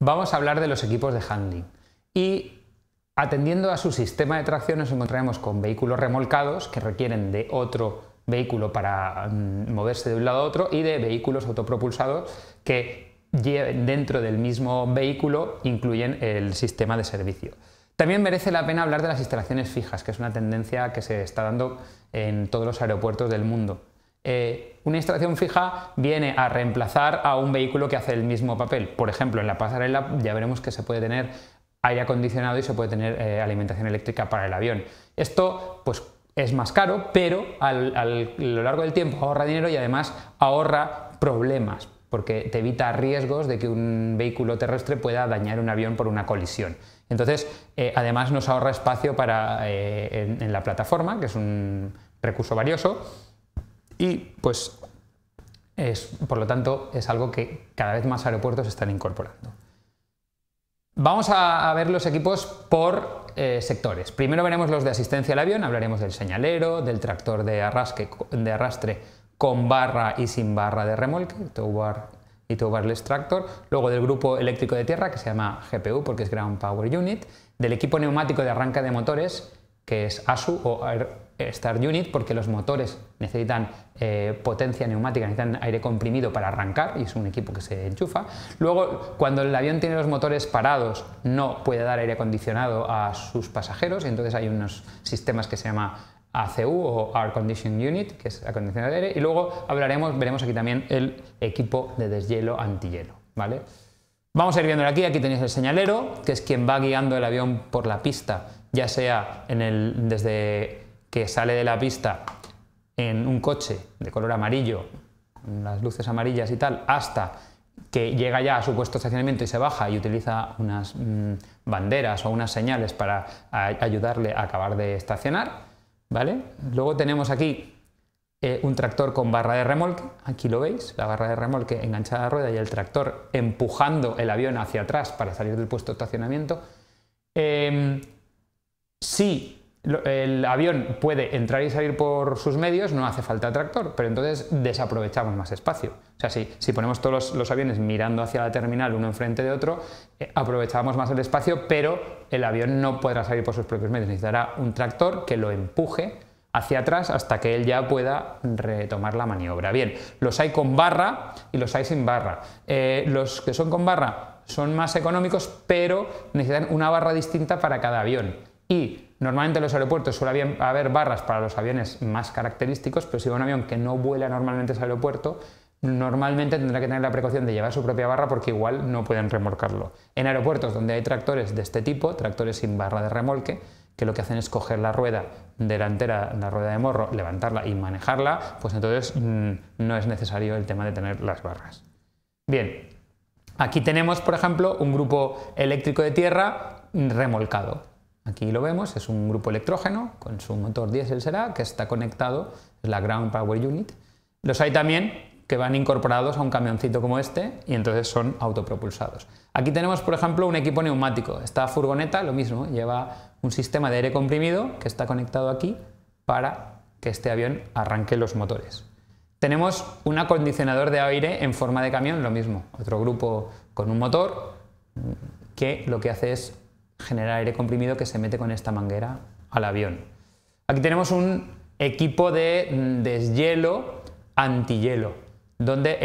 Vamos a hablar de los equipos de handling. Y atendiendo a su sistema de tracción nos encontraremos con vehículos remolcados que requieren de otro vehículo para mm, moverse de un lado a otro y de vehículos autopropulsados que dentro del mismo vehículo incluyen el sistema de servicio. También merece la pena hablar de las instalaciones fijas, que es una tendencia que se está dando en todos los aeropuertos del mundo. Eh, una instalación fija viene a reemplazar a un vehículo que hace el mismo papel. Por ejemplo, en la pasarela ya veremos que se puede tener aire acondicionado y se puede tener eh, alimentación eléctrica para el avión. Esto pues, es más caro, pero a lo largo del tiempo ahorra dinero y además ahorra problemas, porque te evita riesgos de que un vehículo terrestre pueda dañar un avión por una colisión. Entonces, eh, además nos ahorra espacio para, en la plataforma, que es un recurso valioso, y pues es, por lo tanto es algo que cada vez más aeropuertos están incorporando. Vamos a, ver los equipos por eh, sectores. Primero veremos los de asistencia al avión, hablaremos del señalero, del tractor de, arrastre con barra y sin barra de remolque, tow bar y tow barless tractor, luego del grupo eléctrico de tierra que se llama GPU porque es Ground Power Unit, del equipo neumático de arranque de motores que es ASU o Start Unit porque los motores necesitan eh, potencia neumática, necesitan aire comprimido para arrancar y es un equipo que se enchufa. Luego, cuando el avión tiene los motores parados, no puede dar aire acondicionado a sus pasajeros y entonces hay unos sistemas que se llama ACU o Air Conditioning Unit, que es acondicionado de aire. Y luego hablaremos, veremos aquí también el equipo de deshielo antihielo. ¿vale? Vamos a ir viendo aquí, aquí tenéis el señalero, que es quien va guiando el avión por la pista, ya sea en el, desde que sale de la pista en un coche de color amarillo, las luces amarillas y tal, hasta que llega ya a su puesto de estacionamiento y se baja y utiliza unas mm, banderas o unas señales para ayudarle a acabar de estacionar. ¿vale? Luego tenemos aquí eh, un tractor con barra de remolque, aquí lo veis, la barra de remolque enganchada a la rueda y el tractor empujando el avión hacia atrás para salir del puesto de estacionamiento. Eh, el avión puede entrar y salir por sus medios, no hace falta tractor, pero entonces desaprovechamos más espacio. O sea, si, ponemos todos los, aviones mirando hacia la terminal uno enfrente de otro, eh, aprovechamos más el espacio, pero el avión no podrá salir por sus propios medios. Necesitará un tractor que lo empuje hacia atrás hasta que él ya pueda retomar la maniobra. Bien, los hay con barra y los hay sin barra. Eh, los que son con barra son más económicos, pero necesitan una barra distinta para cada avión. Y Normalmente en los aeropuertos suele haber barras para los aviones más característicos, pero si va un avión que no vuela normalmente ese aeropuerto, normalmente tendrá que tener la precaución de llevar su propia barra porque igual no pueden remolcarlo. En aeropuertos donde hay tractores de este tipo, tractores sin barra de remolque, que lo que hacen es coger la rueda delantera, la rueda de morro, levantarla y manejarla, pues entonces mm, no es necesario el tema de tener las barras. Bien, aquí tenemos, por ejemplo, un grupo eléctrico de tierra remolcado. Aquí lo vemos, es un grupo electrógeno con su motor diésel será, que está conectado, es la Ground Power Unit. Los hay también que van incorporados a un camioncito como este y entonces son autopropulsados. Aquí tenemos, por ejemplo, un equipo neumático. Esta furgoneta, lo mismo, lleva un sistema de aire comprimido que está conectado aquí para que este avión arranque los motores. Tenemos un acondicionador de aire en forma de camión, lo mismo, otro grupo con un motor que lo que hace es generar aire comprimido que se mete con esta manguera al avión. Aquí tenemos un equipo de mm, deshielo antihielo, donde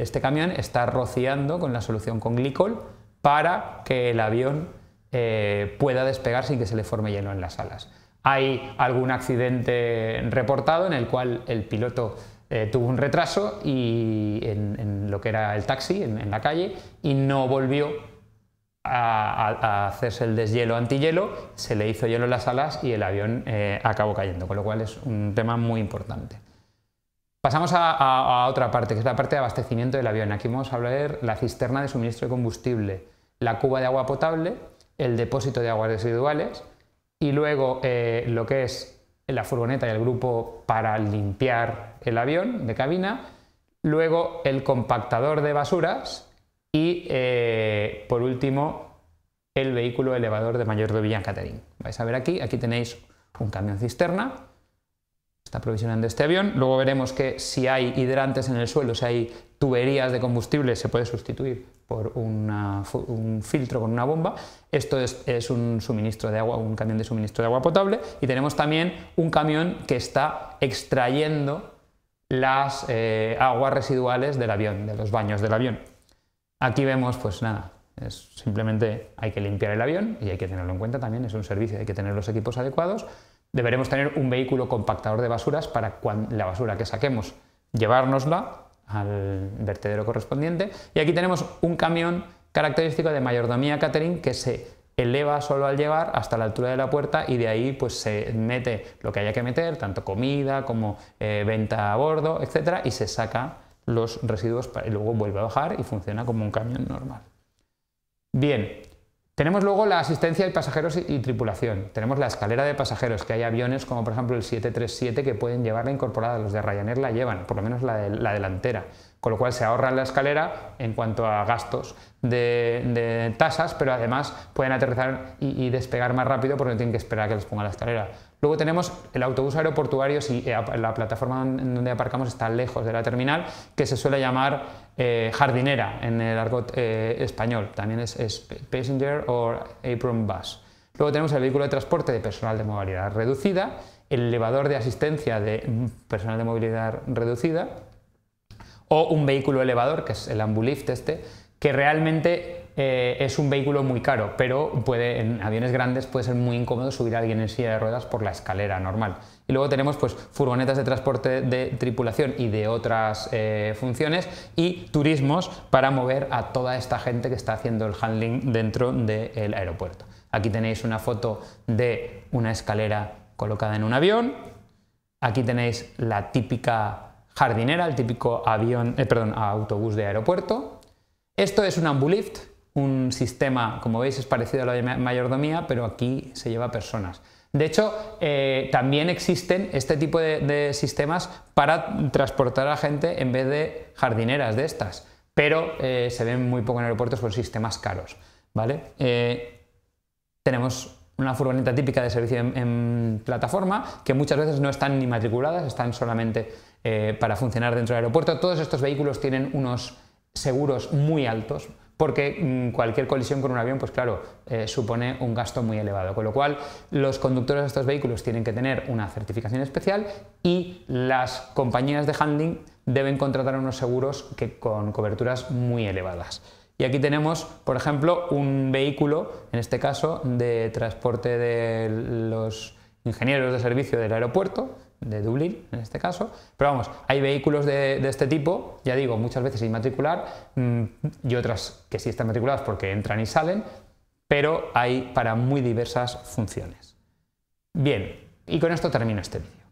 este camión está rociando con la solución con glicol para que el avión eh, pueda despegar sin que se le forme hielo en las alas. Hay algún accidente reportado en el cual el piloto eh, tuvo un retraso y en, lo que era el taxi, en la calle, y no volvió a, hacerse el deshielo antihielo, se le hizo hielo en las alas y el avión eh, acabó cayendo, con lo cual es un tema muy importante. Pasamos a, otra parte, que es la parte de abastecimiento del avión. Aquí vamos a de la cisterna de suministro de combustible, la cuba de agua potable, el depósito de aguas residuales y luego eh, lo que es la furgoneta y el grupo para limpiar el avión de cabina, luego el compactador de basuras y eh, por último, el vehículo elevador de mayor de Villa Catering. Vais a ver aquí, aquí tenéis un camión cisterna, está provisionando este avión. Luego veremos que si hay hidrantes en el suelo, si hay tuberías de combustible, se puede sustituir por un filtro con una bomba. Esto es, un suministro de agua, un camión de suministro de agua potable y tenemos también un camión que está extrayendo las eh, aguas residuales del avión, de los baños del avión. Aquí vemos, pues nada, es simplemente hay que limpiar el avión y hay que tenerlo en cuenta también, es un servicio, hay que tener los equipos adecuados. Deberemos tener un vehículo compactador de basuras para la basura que saquemos llevárnosla al vertedero correspondiente. Y aquí tenemos un camión característico de mayordomía catering que se eleva solo al llevar hasta la altura de la puerta y de ahí pues se mete lo que haya que meter, tanto comida como eh, venta a bordo, etcétera, y se saca los residuos y luego vuelve a bajar y funciona como un camión normal. Bien, tenemos luego la asistencia de pasajeros y, tripulación. Tenemos la escalera de pasajeros, que hay aviones como por ejemplo el 737 que pueden llevarla incorporada. Los de Ryanair la llevan, por lo menos la, la delantera. Con lo cual se ahorran la escalera en cuanto a gastos de, tasas, pero además pueden aterrizar y, despegar más rápido porque no tienen que esperar a que les ponga la escalera. Luego tenemos el autobús aeroportuario, si eh, la plataforma en donde aparcamos está lejos de la terminal, que se suele llamar eh, jardinera en el argot eh, español, también es, passenger o apron bus. Luego tenemos el vehículo de transporte de personal de movilidad reducida, el elevador de asistencia de personal de movilidad reducida o un vehículo elevador, que es el ambulift este, que realmente eh, es un vehículo muy caro, pero puede, en aviones grandes puede ser muy incómodo subir a alguien en silla de ruedas por la escalera normal. Y luego tenemos pues, furgonetas de transporte de tripulación y de otras eh, funciones y turismos para mover a toda esta gente que está haciendo el handling dentro del aeropuerto. Aquí tenéis una foto de una escalera colocada en un avión. Aquí tenéis la típica jardinera, el típico avión, eh, perdón, autobús de aeropuerto. Esto es un ambulift, un sistema, como veis, es parecido a la de mayordomía, pero aquí se lleva personas. De hecho, eh, también existen este tipo de, sistemas para transportar a gente en vez de jardineras de estas, pero eh, se ven muy poco en aeropuertos por sistemas caros. ¿vale? Eh, tenemos una furgoneta típica de servicio en, plataforma que muchas veces no están ni matriculadas, están solamente para funcionar dentro del aeropuerto. Todos estos vehículos tienen unos seguros muy altos, porque mm, cualquier colisión con un avión, pues claro, eh, supone un gasto muy elevado. Con lo cual, los conductores de estos vehículos tienen que tener una certificación especial y las compañías de handling deben contratar unos seguros que, con coberturas muy elevadas. Y aquí tenemos, por ejemplo, un vehículo, en este caso, de transporte de los ingenieros de servicio del aeropuerto, de Dublín en este caso, pero vamos, hay vehículos de, este tipo, ya digo, muchas veces sin matricular mm, y otras que sí están matriculadas porque entran y salen, pero hay para muy diversas funciones. Bien, y con esto termino este vídeo.